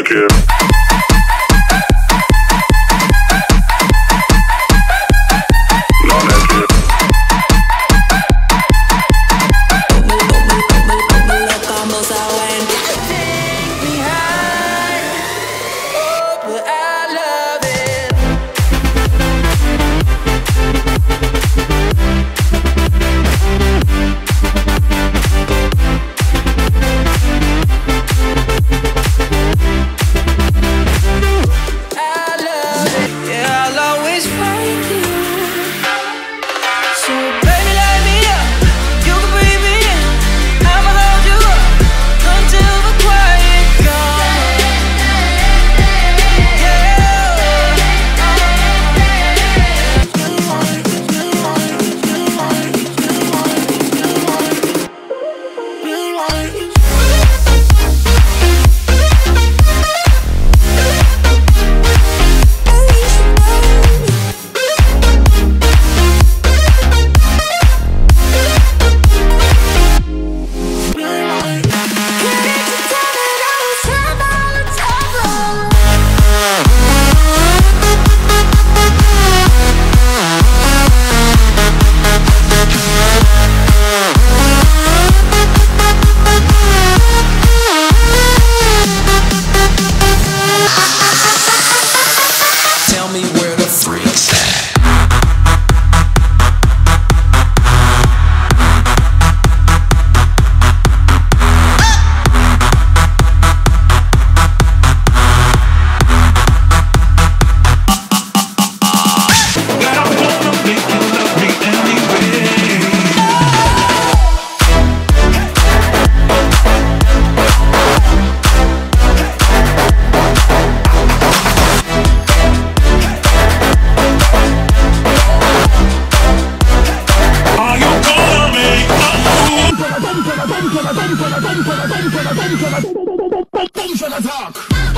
like it. Attention attack! Attention talk.